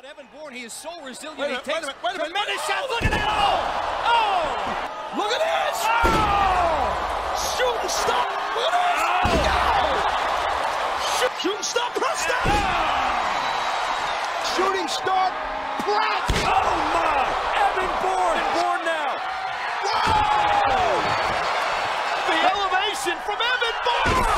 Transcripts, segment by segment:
about Evan Bourne. He is so resilient. Wait a he takes wait a minute, wait a minute. tremendous shots. Look at that! Oh! Oh! Look at this! Oh! Shoot and stop! Look at this! Oh! Shoot, shoot and stop! Press down! Shooting star press. Oh my! Evan Bourne! Evan Bourne now! The elevation from Evan Bourne!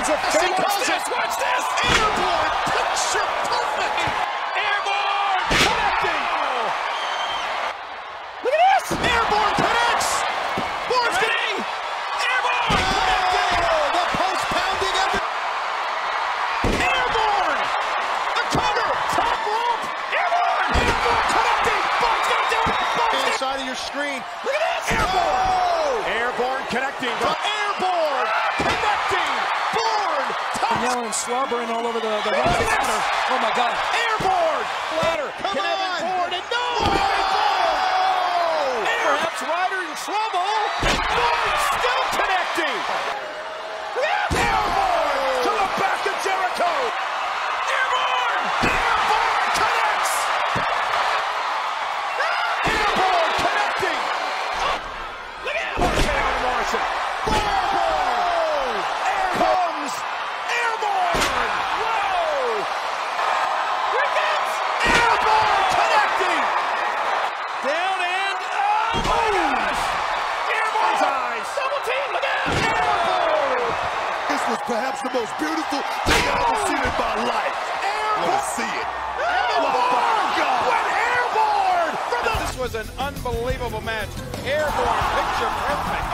Bourne's a fake. Watch this! Watch this! Airborne. Picture perfect. Airborne! Connecting! Look at this. Airborne connects. Bourne's Ready? Airborne! Oh, the post pounding Evan. Airborne. The cover. Top rope. Airborne! Airborne connecting. Bourne's gonna do it! Gonna Inside of your screen. Look at this! Oh! Airborne. Airborne connecting. The airborne connecting. And slobbering all over the, the rocket center. Oh my God. airborne. Ladder. Come Can Evan on. Bourne and no! Oh. Perhaps Ryder in trouble. Bourne still connecting. Airborne. To the back of Jericho. Airborne! Airborne connects. Airborne connecting. Look at him! Taylor Morrison. Airborne. Air comes. Airborne. Whoa! Wickets! Airborne connecting. Down and oh my gosh! Airborne's eyes! Double team! Look at him! This was perhaps the most beautiful thing I've ever seen in my life. Let's see it. Airborne. Oh, Went airborne. From the This was an unbelievable match. Airborne, picture perfect.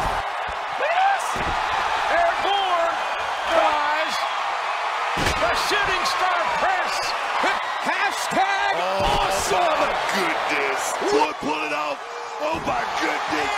Look at this! Airborne tries the shooting star press. Hashtag Oh awesome. my goodness. Boy, pull it off. Oh my goodness.